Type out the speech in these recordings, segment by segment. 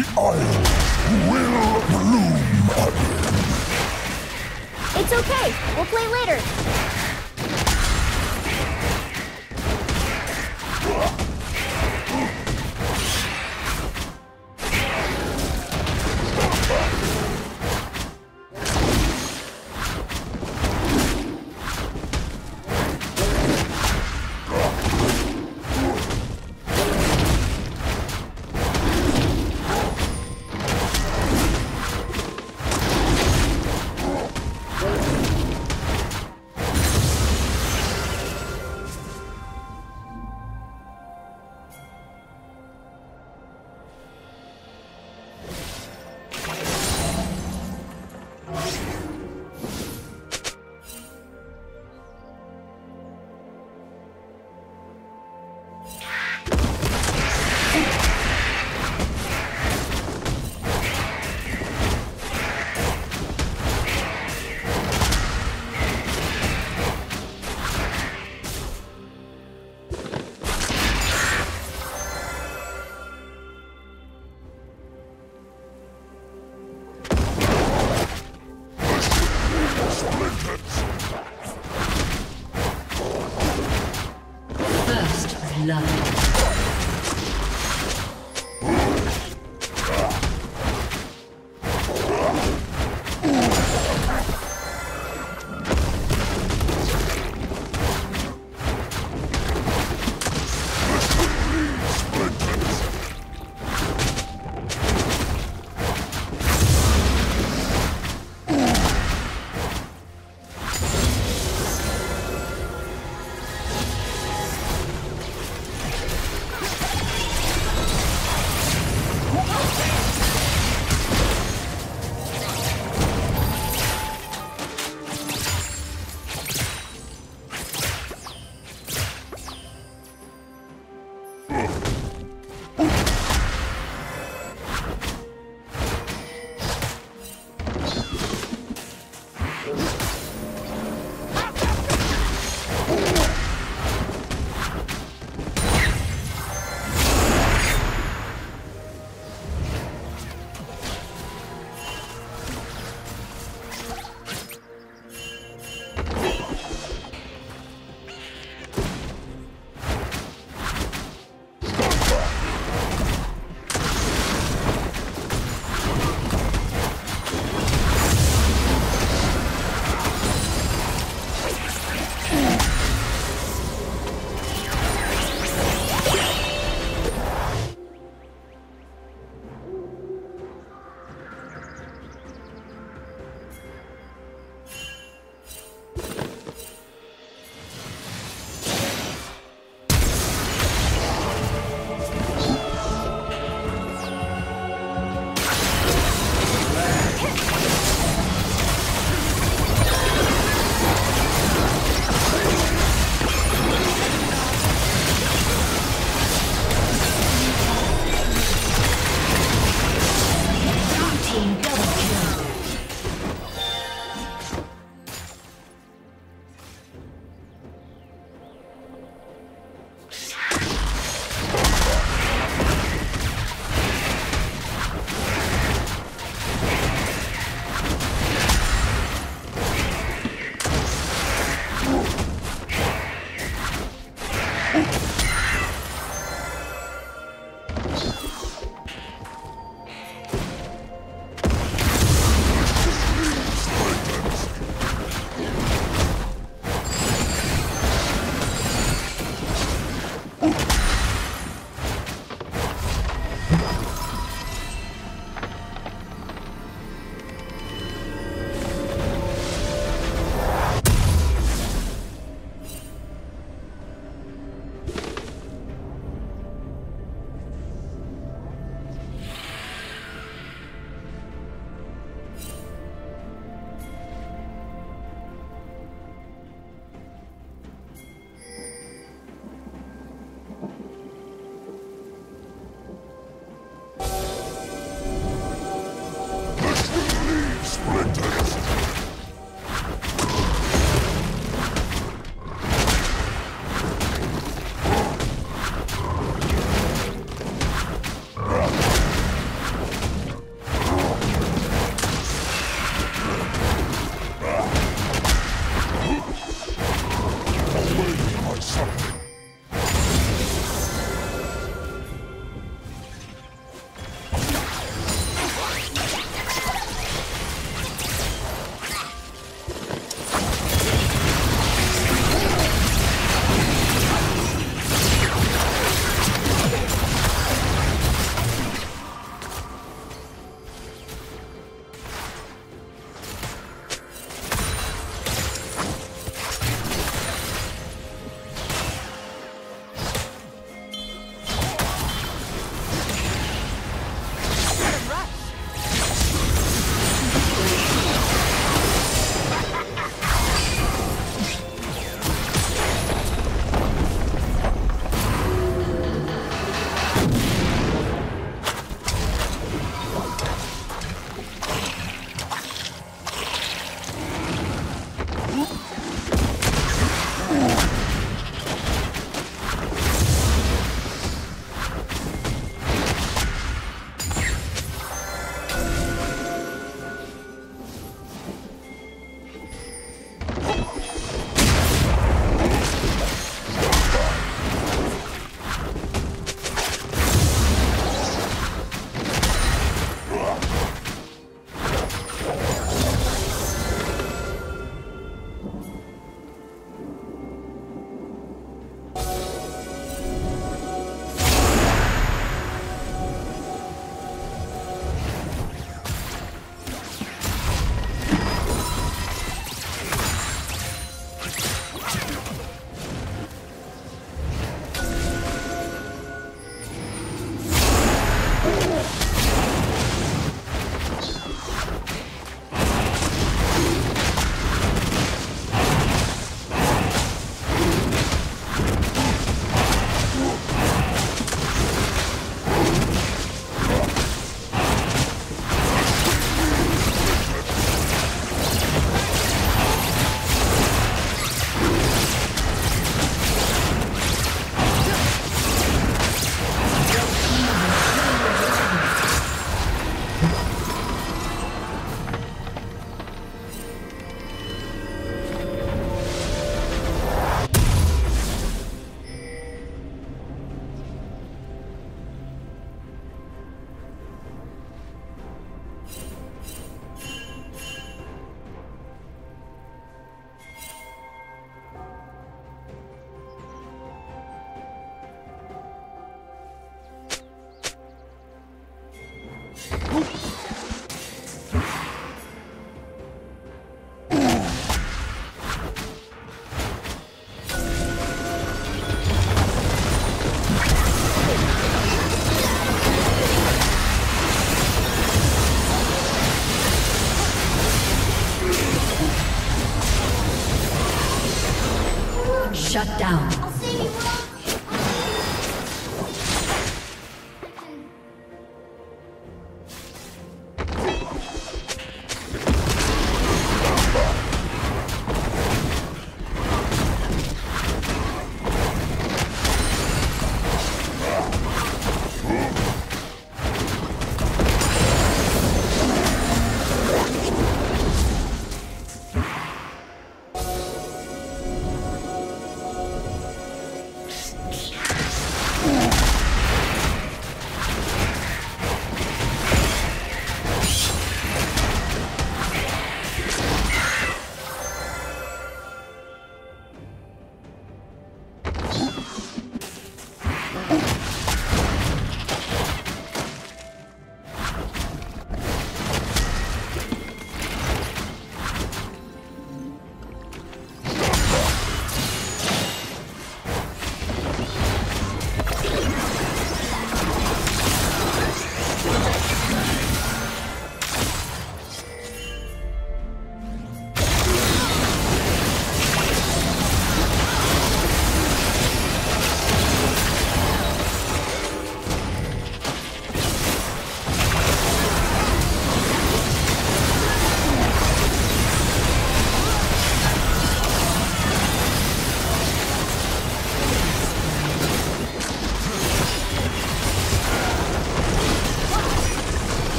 The isle will bloom again. It's okay. We'll play later.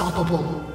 Unstoppable.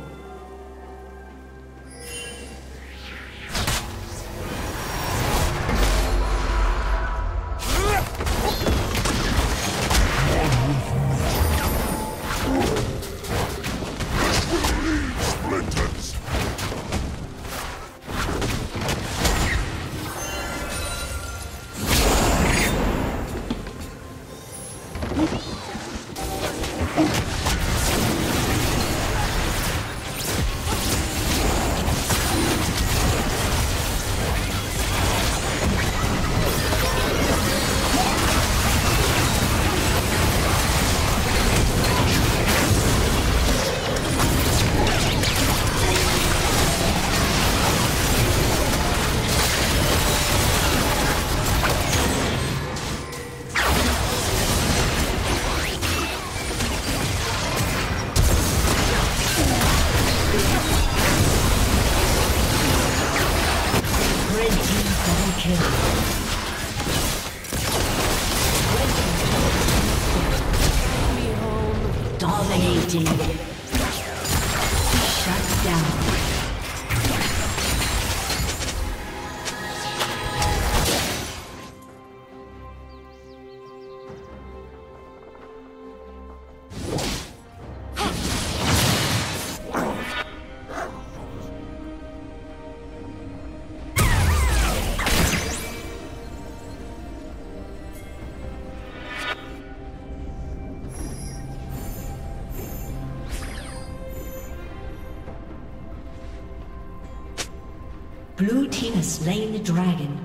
Blue team has slain the dragon.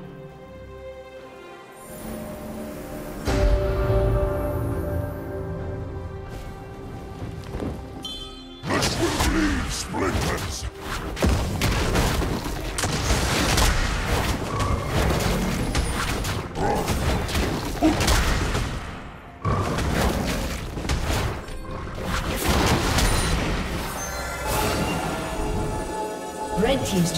This will leave splinters.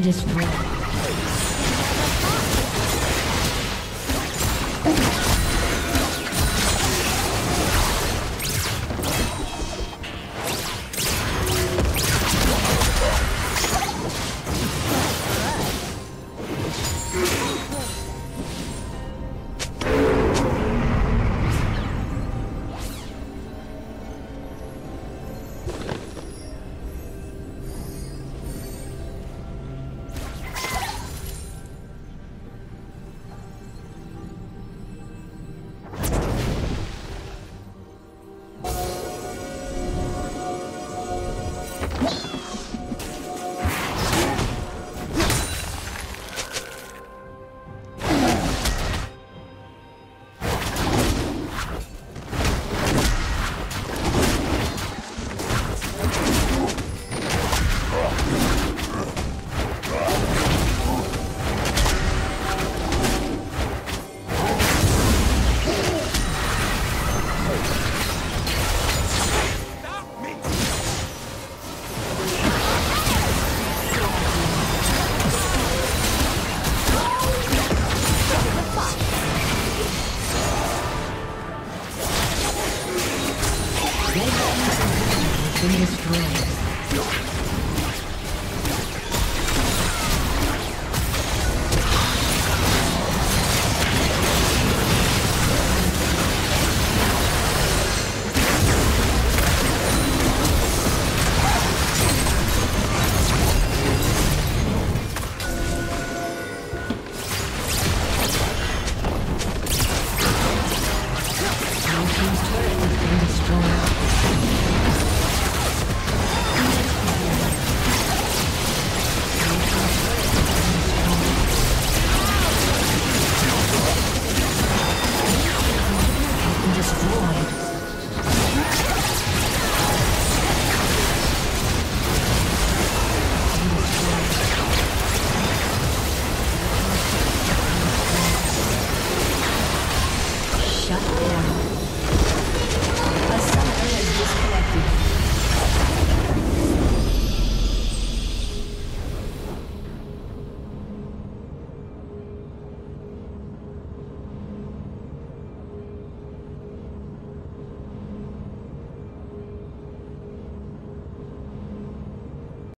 Destroyed.